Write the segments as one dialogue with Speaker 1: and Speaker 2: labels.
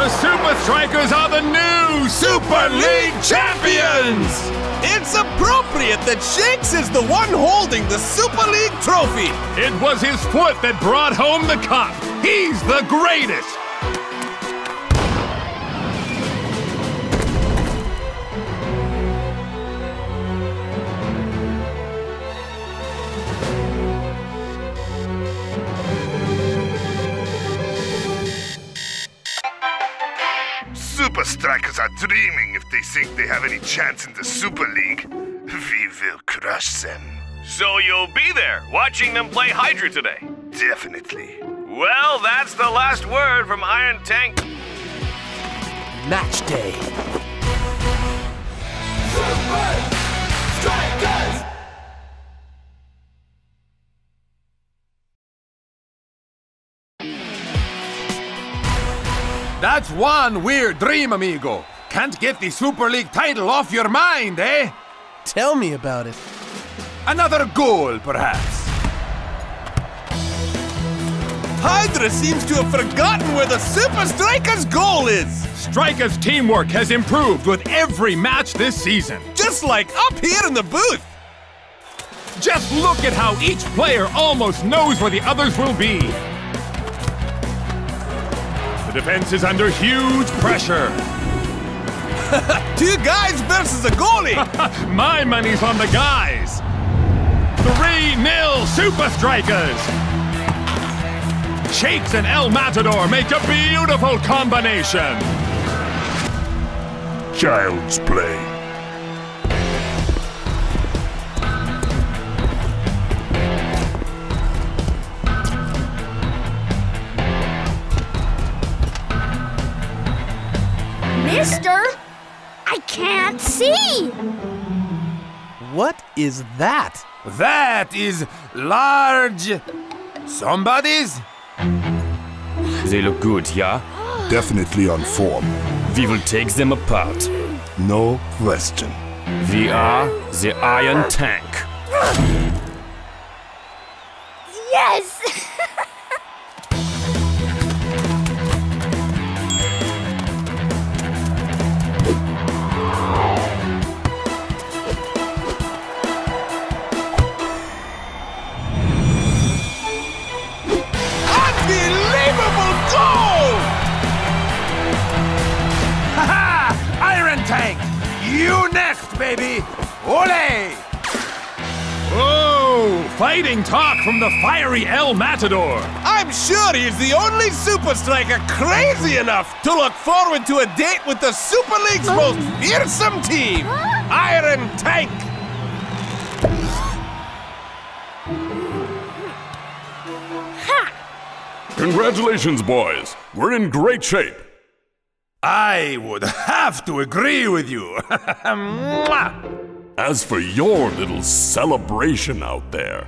Speaker 1: The Supa Strikas are the new Super League champions!
Speaker 2: It's appropriate that Shakes is the one holding the Super League trophy.
Speaker 1: It was his foot that brought home the cup. He's the greatest!
Speaker 3: Dreaming if they think they have any chance in the Super League. We will crush them.
Speaker 4: So you'll be there, watching them play Hydra today.
Speaker 3: Definitely.
Speaker 4: Well, that's the last word from Iron Tank.
Speaker 2: Match day. Strikas.
Speaker 1: That's one weird dream, amigo. Can't get the Super League title off your mind, eh?
Speaker 2: Tell me about it.
Speaker 1: Another goal, perhaps.
Speaker 2: Hydra seems to have forgotten where the Supa Strikas' goal is.
Speaker 1: Strikas' teamwork has improved with every match this season.
Speaker 2: Just like up here in the booth.
Speaker 1: Just look at how each player almost knows where the others will be. The defense is under huge pressure.
Speaker 2: Two guys versus a goalie.
Speaker 1: My money's on the guys. 3 0 Supa Strikas. Shakes and El Matador make a beautiful combination.
Speaker 3: Child's play.
Speaker 2: What is that?
Speaker 1: That is large. Somebody's?
Speaker 5: They look good, yeah?
Speaker 3: Definitely on form.
Speaker 5: We will take them apart.
Speaker 3: No question.
Speaker 5: We are the Iron Tank.
Speaker 6: Yes.
Speaker 1: the fiery El Matador.
Speaker 2: I'm sure he's the only Supa Strika crazy enough to look forward to a date with the Super League's most fearsome team, Iron Tank.
Speaker 7: Congratulations, boys. We're in great shape.
Speaker 1: I would have to agree with you.
Speaker 7: As for your little celebration out there,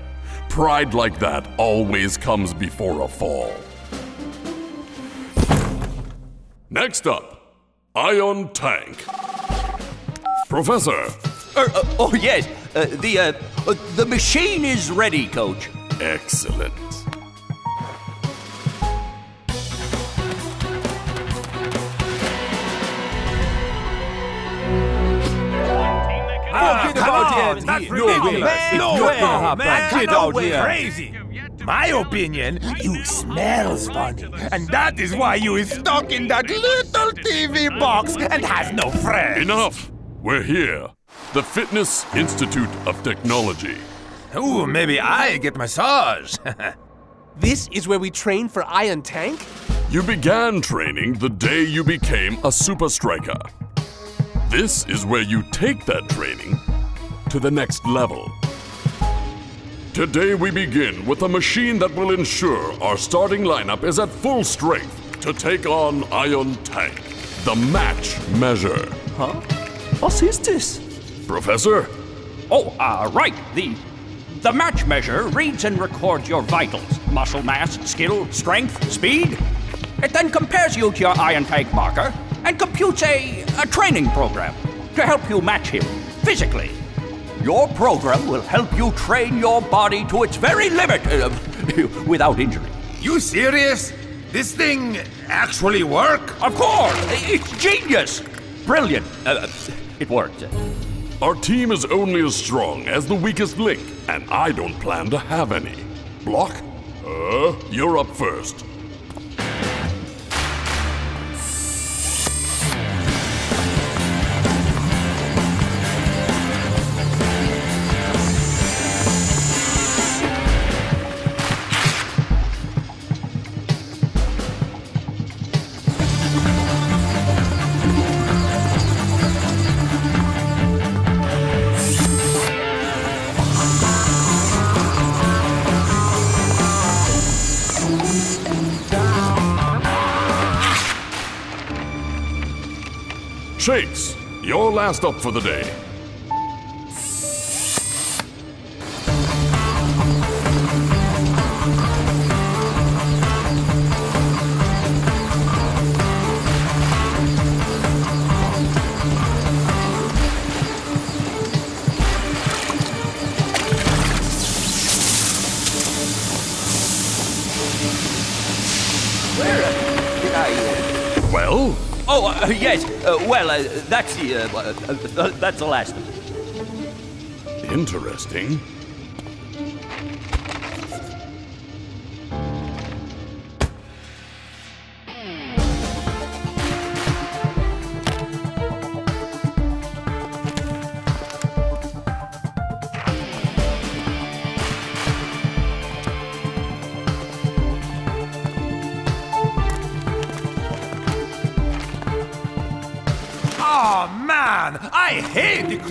Speaker 7: pride like that always comes before a fall. Next up, Iron Tank. Professor,
Speaker 8: Er, uh, oh yes, uh, the uh, uh, the machine is ready, Coach.
Speaker 7: excellent.
Speaker 2: Out
Speaker 1: on,
Speaker 2: here.
Speaker 1: that's
Speaker 2: No
Speaker 1: ridiculous.
Speaker 2: way.
Speaker 1: No
Speaker 2: No
Speaker 1: way,
Speaker 2: way,
Speaker 1: man.
Speaker 2: Get
Speaker 1: no
Speaker 2: out here.
Speaker 1: Crazy. My opinion, you smell funny, and that is why you is stuck in that little TV box and has no friends.
Speaker 7: Enough! We're here. The Fitness Institute of Technology.
Speaker 1: Ooh, maybe I get massage.
Speaker 2: This is where we train for Iron Tank?
Speaker 7: You began training the day you became a Supa Strika. This is where you take that training to the next level. Today we begin with a machine that will ensure our starting lineup is at full strength to take on Iron Tank, the match measure.
Speaker 8: Huh? What is this?
Speaker 7: Professor,
Speaker 8: Oh, uh, right. The the match measure reads and records your vitals: muscle mass, skill, strength, speed. It then compares you to your Iron Tank marker and computes a, a training program to help you match him physically. Your program will help you train your body to its very limit uh, without injury.
Speaker 1: you serious? This thing actually work?
Speaker 8: Of course! It's genius! Brilliant! Uh, it worked.
Speaker 7: Our team is only as strong as the weakest link, and I don't plan to have any. Block? Uh, you're up first. Shakes, you're last up for the day. Well,
Speaker 8: Oh, uh, yes. Uh, well, uh, that's the. Uh, uh, uh, that's the last
Speaker 7: interesting.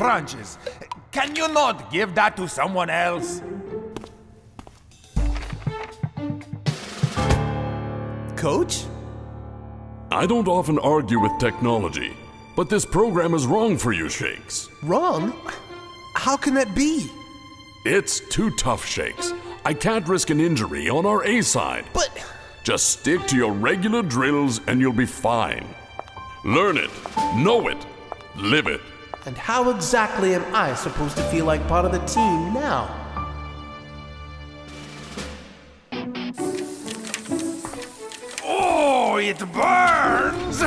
Speaker 1: Crunches. Can you not give that to someone else?
Speaker 2: Coach?
Speaker 7: I don't often argue with technology, but this program is wrong for you, Shakes.
Speaker 2: Wrong? How can that be?
Speaker 7: It's too tough, Shakes. I can't risk an injury on our A side.
Speaker 2: But
Speaker 7: Just stick to your regular drills and you'll be fine. Learn it, know it, live it.
Speaker 9: And how exactly am I supposed to feel like part of the team now?
Speaker 1: Oh, it burns!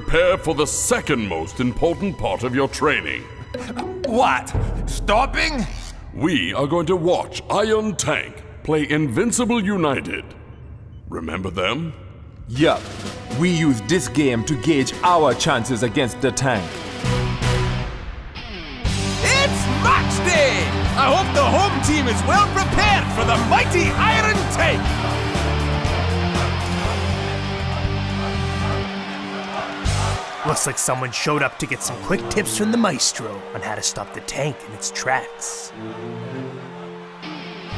Speaker 7: Prepare for the second most important part of your training.
Speaker 1: What? Stopping?
Speaker 7: We are going to watch Iron Tank play Invincible United. Remember them?
Speaker 10: Yup. We use this game to gauge our chances against the tank.
Speaker 2: it's match day! I hope the home team is well prepared for the mighty Iron Tank!
Speaker 11: Looks like someone showed up to get some quick tips from the maestro on how to stop the tank in its tracks.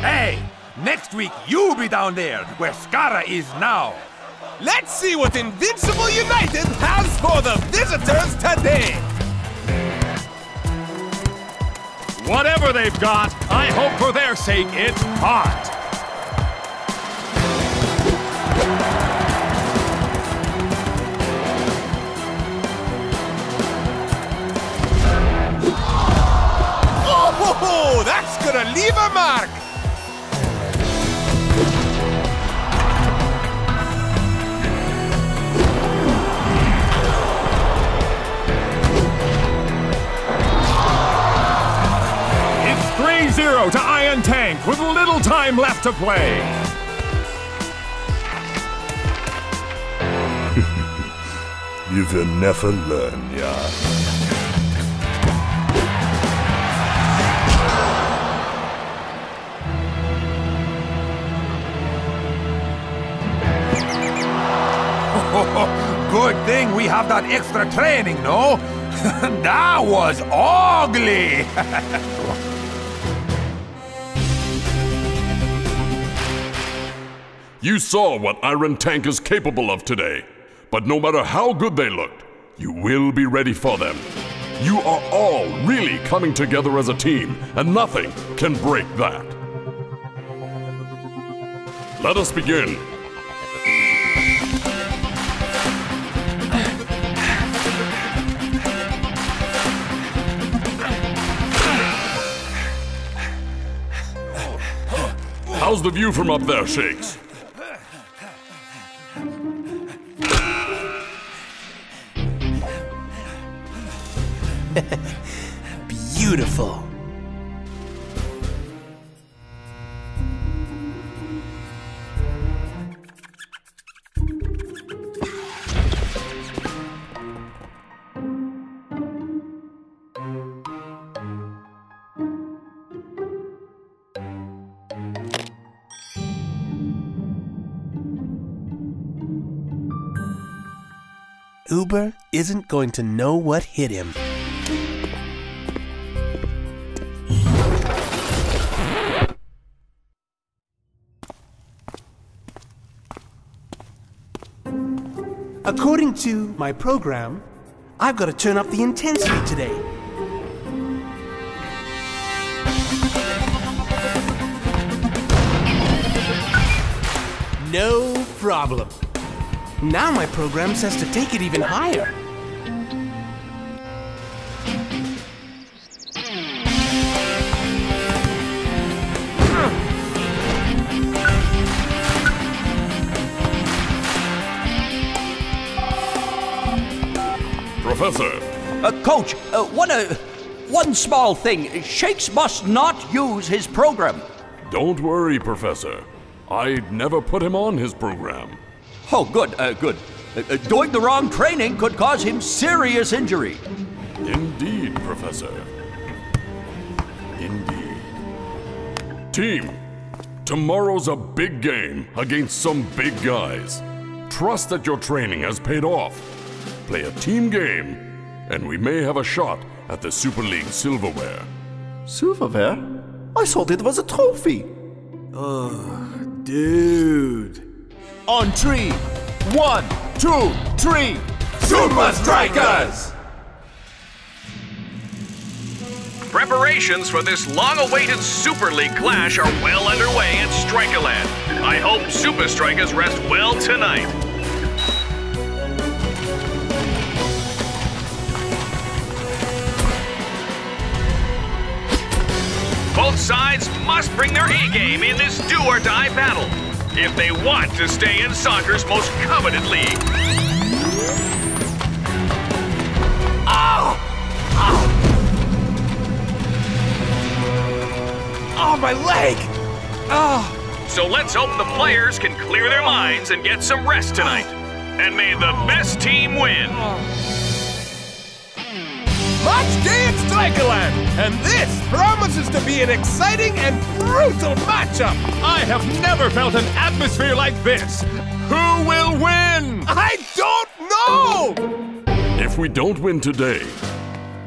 Speaker 1: Hey, next week you'll be down there where Skara is now.
Speaker 2: Let's see what Invincible United has for the visitors today!
Speaker 4: Whatever they've got, I hope for their sake it's hot.
Speaker 2: That's gonna leave a mark!
Speaker 4: It's 3-0 to Iron Tank with little time left to play.
Speaker 3: You will never learn, yeah.
Speaker 1: Thing we have that extra training, no? that was ugly!
Speaker 7: You saw what Iron Tank is capable of today. But no matter how good they looked, you will be ready for them. You are all really coming together as a team, and nothing can break that. Let us begin. How's the view from up there, Shakes?
Speaker 11: Beautiful. Uber isn't going to know what hit him. According to my program, I've got to turn up the intensity today. No problem. Now my program says to take it even higher.
Speaker 7: Professor,
Speaker 8: Uh, Coach, uh, one, uh, one small thing. Shakes must not use his program.
Speaker 7: don't worry, Professor. I'd never put him on his program.
Speaker 8: Oh, good, uh, good. Uh, uh, doing the wrong training could cause him serious injury.
Speaker 7: Indeed, Professor. Indeed. Team, tomorrow's a big game against some big guys. Trust that your training has paid off. Play a team game, and we may have a shot at the Super League silverware.
Speaker 12: Silverware? I thought it was a trophy.
Speaker 10: Uh, dude. On three. One, two, three. Supa Strikas!
Speaker 13: Preparations for this long-awaited Super League clash are well underway at Strikerland. I hope Supa Strikas rest well tonight. Both sides must bring their A-game in this do-or-die battle if they want to stay in soccer's most coveted league.
Speaker 10: Oh, my leg! Oh,
Speaker 13: So let's hope the players can clear their minds and get some rest tonight. And may the best team win. Ah.
Speaker 2: Match day at Strikerland, and this promises to be an exciting and brutal matchup.
Speaker 4: I have never felt an atmosphere like this. Who will win?
Speaker 2: I don't know!
Speaker 7: If we don't win today,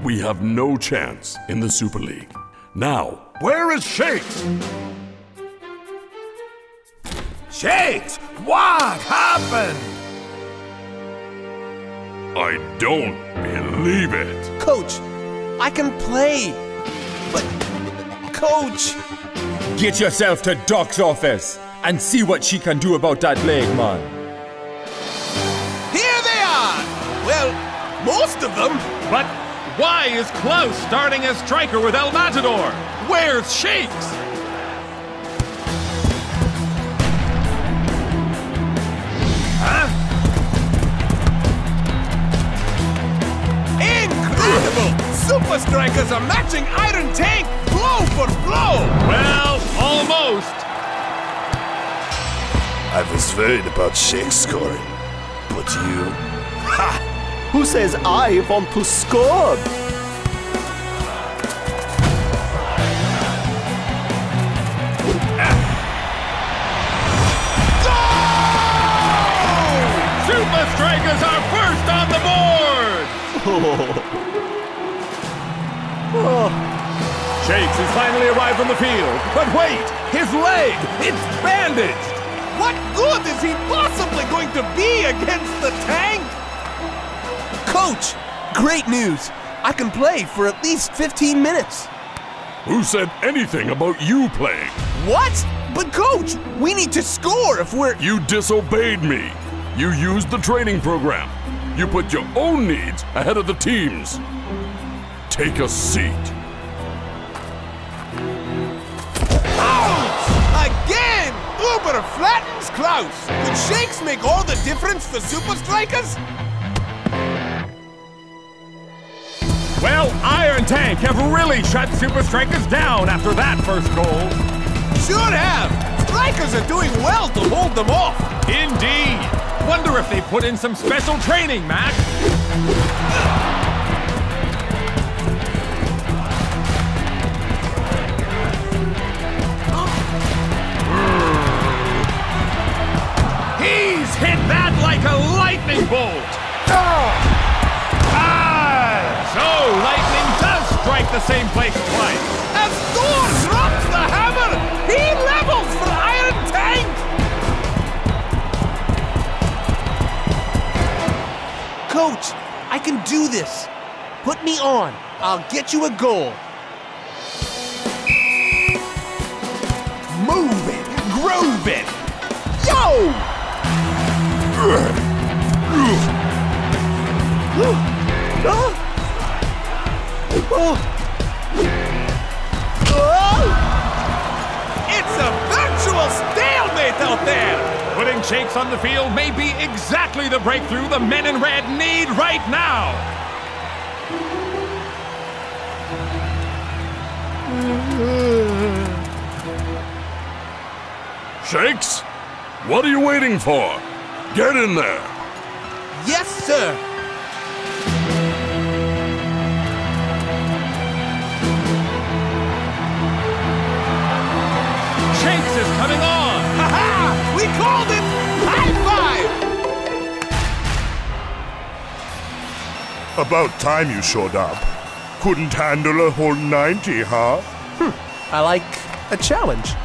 Speaker 7: we have no chance in the Super League. Now,
Speaker 4: Where is Shakes?
Speaker 1: Shakes, what happened?
Speaker 7: I don't believe it.
Speaker 9: Coach, I can play. But, Coach,
Speaker 10: Get yourself to Doc's office and see what she can do about that leg, man.
Speaker 2: Here they are! Well, most of them.
Speaker 4: But why is Klaus starting as striker with El Matador? Where's Shakes?
Speaker 2: Incredible! Supa Strikas are matching Iron Tank blow for blow!
Speaker 4: Well, almost.
Speaker 3: I was worried about Shake scoring, but you. Ha!
Speaker 12: Who says I want to score?
Speaker 4: Supa Strikas are first on the board. Oh. Shakes has finally arrived on the field. But wait, his leg, it's bandaged.
Speaker 2: What good is he possibly going to be against the tank?
Speaker 9: Coach, great news. I can play for at least 15 minutes.
Speaker 7: Who said anything about you playing?
Speaker 2: What? But coach, we need to score if we're.
Speaker 7: You disobeyed me. You used the training program. You put your own needs ahead of the team's. Take a seat.
Speaker 2: Again! Uber flattens Klaus! Could shakes make all the difference for Supa Strikas?
Speaker 4: Well, Iron Tank have really shut Supa Strikas down after that first goal.
Speaker 2: Should have! Strikas are doing well to hold them off!
Speaker 4: Indeed! Wonder if they put in some special training, Mac. Hit that like a lightning bolt! Ah! So, lightning does strike the same place twice.
Speaker 2: As Thor drops the hammer, he levels for Iron Tank! Coach, I can do this. Put me on. I'll get you a goal. Move it, groove it. Yo! It's a virtual stalemate out there!
Speaker 4: Putting Shakes on the field may be exactly the breakthrough the men in red need right now.
Speaker 7: Shakes? What are you waiting for? Get in there.
Speaker 2: Yes, sir.
Speaker 4: Shakes is coming on.
Speaker 2: Ha ha! We called it! High five!
Speaker 3: About time you showed up. Couldn't handle a whole 90, huh? Hmm.
Speaker 9: I like a challenge.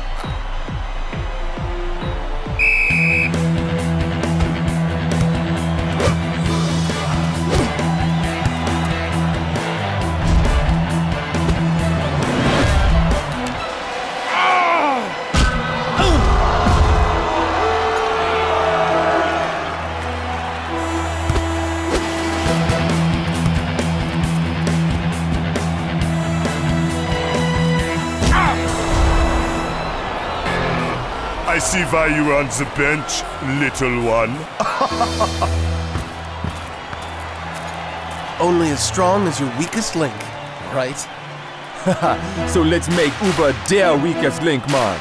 Speaker 3: I see why you were on the bench, little one.
Speaker 9: Only as strong as your weakest link, right?
Speaker 10: so let's make Uber their weakest link, man.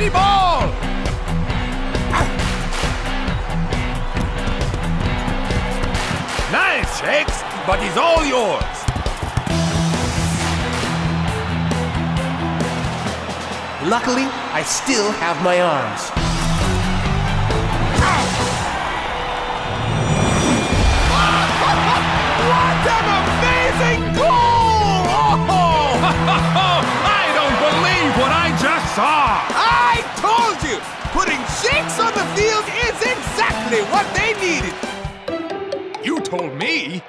Speaker 1: Pass ball! Nice, Shakes, but it's all yours.
Speaker 9: Luckily, I still have my arms.
Speaker 2: What an amazing goal! Oh!
Speaker 4: I don't believe what I just saw.
Speaker 2: I told you! Putting shakes on the field is exactly what they needed!
Speaker 4: You told me.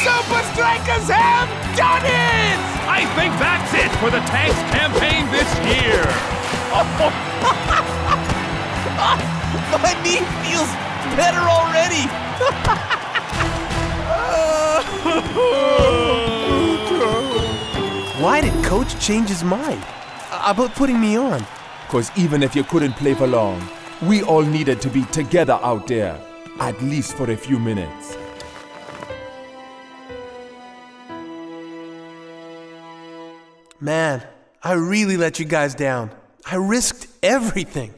Speaker 2: Supa Strikas have done it!
Speaker 4: I think that's it for the Tanks campaign this year.
Speaker 2: My knee feels better already!
Speaker 9: Why did Coach change his mind about putting me on?
Speaker 10: Because even if you couldn't play for long, we all needed to be together out there, at least for a few minutes.
Speaker 9: Man, I really let you guys down. I risked everything.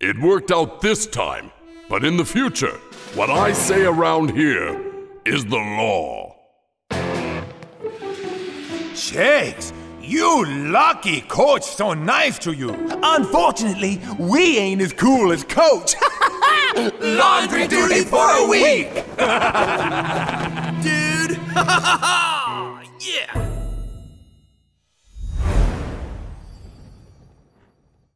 Speaker 7: It worked out this time, but in the future, what I say around here is the law.
Speaker 1: Shakes,
Speaker 2: You lucky Coach so nice to you. Unfortunately, we ain't as cool as Coach.
Speaker 1: Laundry duty for a week!
Speaker 14: Dude!